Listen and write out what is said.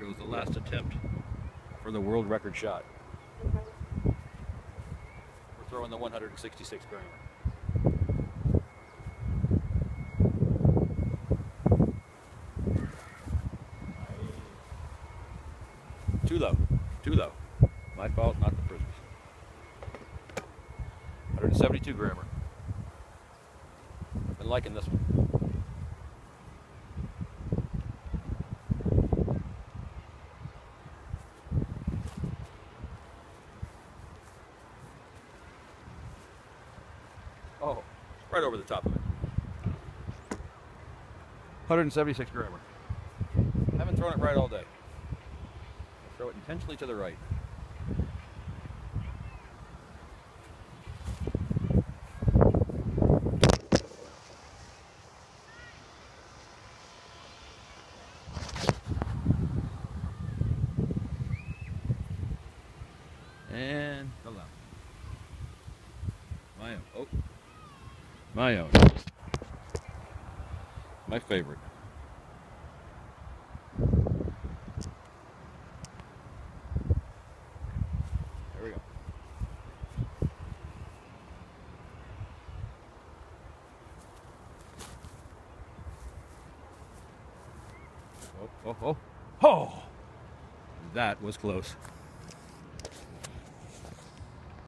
goes the last attempt for the world record shot. We're throwing the 166 grammer. Too low. Too low. My fault, not the prisoners. 172 grammer. Been liking this one. Oh, right over the top of it. 176 grammer. Haven't thrown it right all day. Throw it intentionally to the right. And the left. My own. Oh. My own. My favorite. There we go. Oh, oh, oh. Oh! That was close.